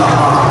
Shut.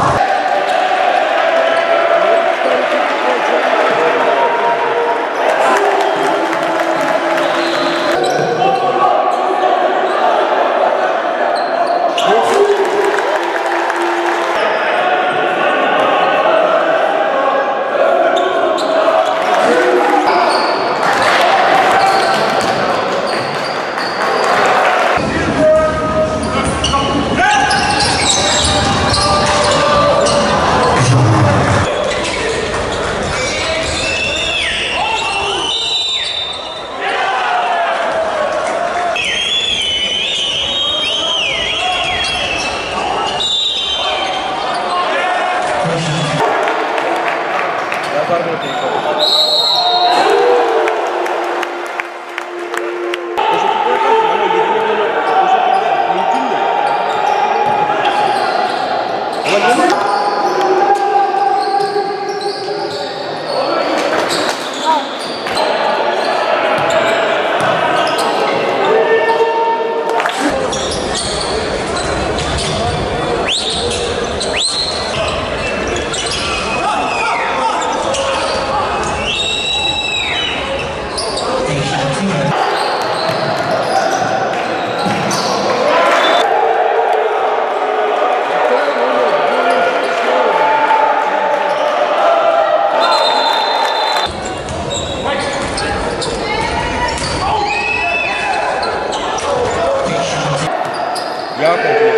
頑張うということで。up.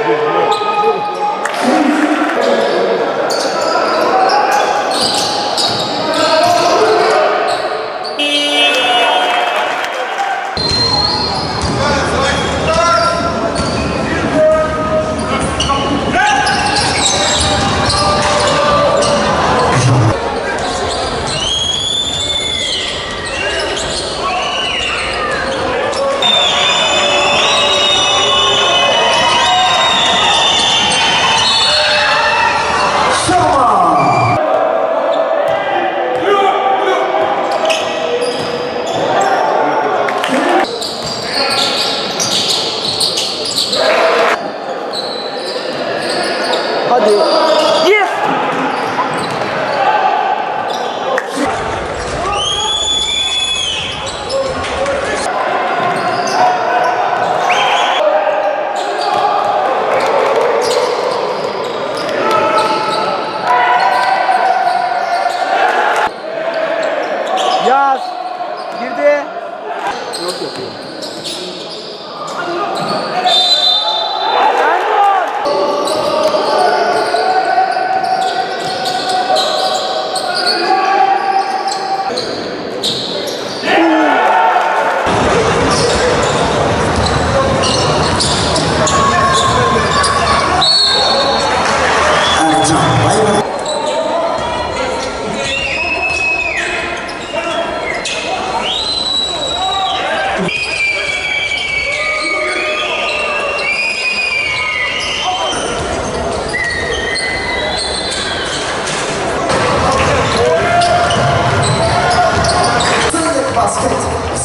Hadi. Yes. Yaz. Girdi. Yok yapıyor. Handball.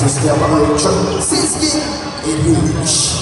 České Pavlovičov, Sinský Iljuš.